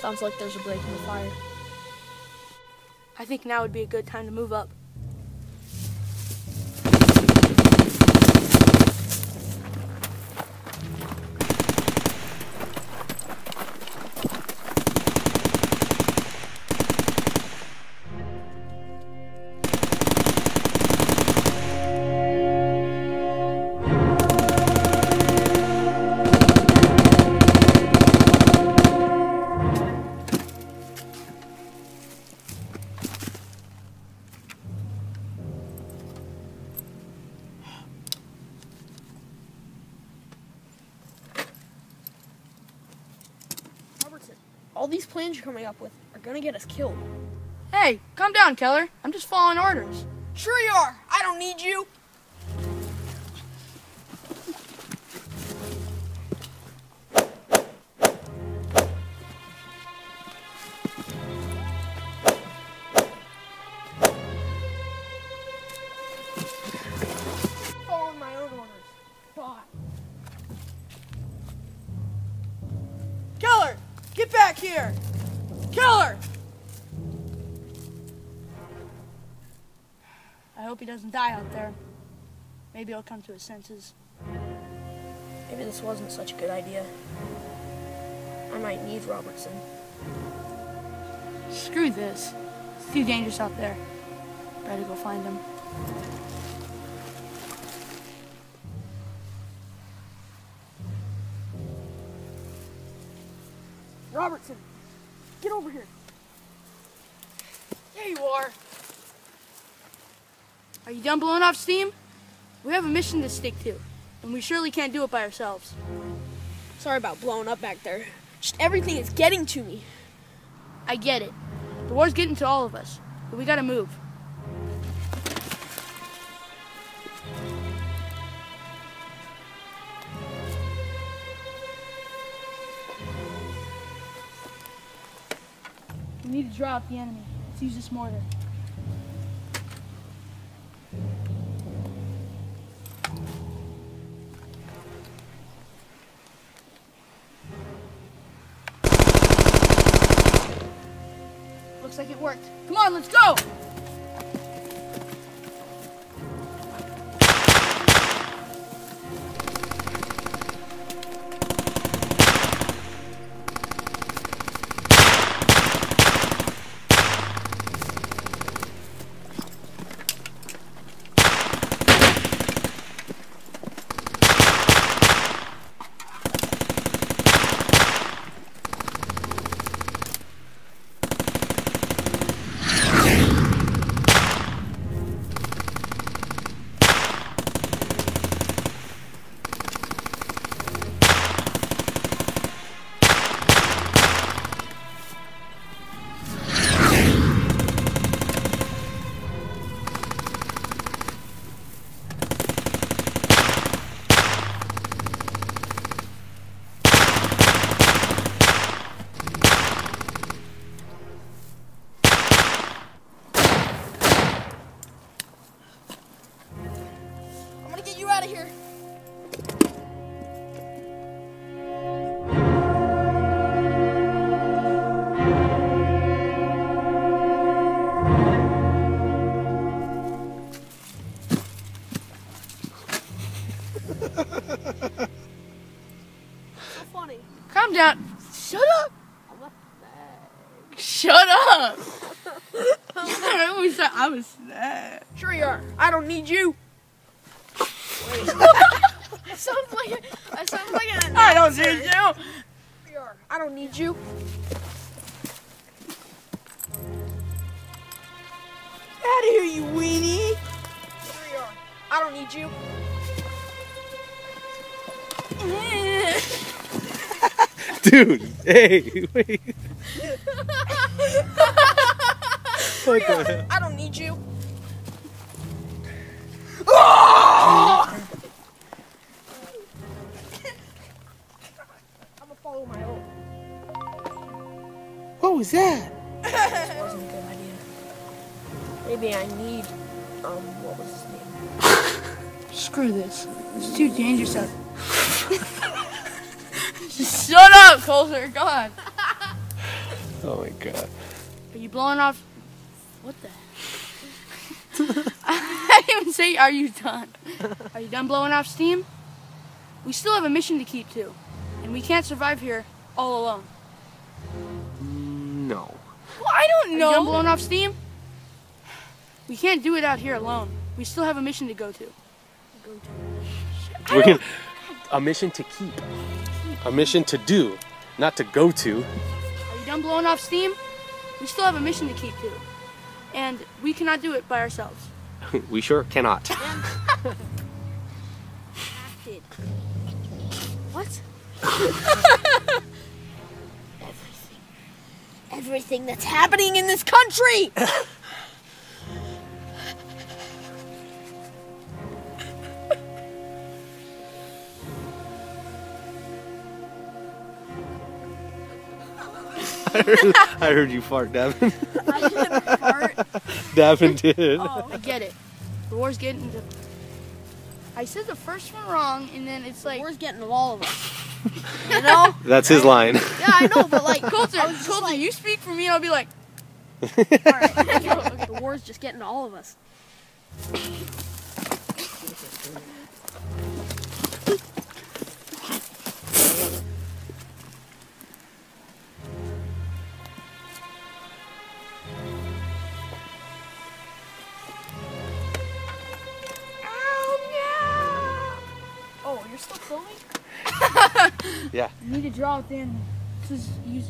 Sounds like there's a break in the fire. I think now would be a good time to move up. All these plans you're coming up with are gonna get us killed. Hey, calm down, Keller. I'm just following orders. Sure you are. I don't need you. Here! Keller! I hope he doesn't die out there. Maybe he'll come to his senses. Maybe this wasn't such a good idea. I might need Robertson. Screw this. It's too dangerous out there. Better go find him. Robertson, get over here. There you are. Are you done blowing off steam? We have a mission to stick to, and we surely can't do it by ourselves. Sorry about blowing up back there. Just everything is getting to me. I get it. The war's getting to all of us, but we gotta move. Need to draw out the enemy. Let's use this mortar. Looks like it worked. Come on, let's go! Shut up. I always said I was sad. Sure you are. I don't need you. Wait. that sounds like a, that sounds like an I don't need you! Sure. I don't need you. Out of here, you weenie! Sure you are. I don't need you. Dude, hey, wait. What the hell? I don't need you. I'm gonna follow my own. What was that? This wasn't a good idea. Maybe I need, um, what was his name? Screw this. It's too dangerous out. Just shut up, Coulter. God. Oh my god. Are you blowing off? What the? I didn't even say, are you done? Are you done blowing off steam? We still have a mission to keep to, and we can't survive here all alone. No. Well, I don't know. Are you done blowing off steam? We can't do it out here alone. We still have a mission to go to. We're gonna, A mission to keep. a mission to do, not to go to. Are you done blowing off steam? We still have a mission to keep to, and we cannot do it by ourselves. we sure cannot. Acted. What? Everything. Everything that's happening in this country. I heard you fart, Davin. I didn't fart. Davin did. Oh, I get it. The war's getting into. I said the first one wrong, and then it's like War's getting to all of us. You know? That's his line. Yeah, I know, but like, Coulter. I Coulter, like- you speak for me, and I'll be like, Alright, the war's just getting to all of us. Yeah. you need to draw it then, because use.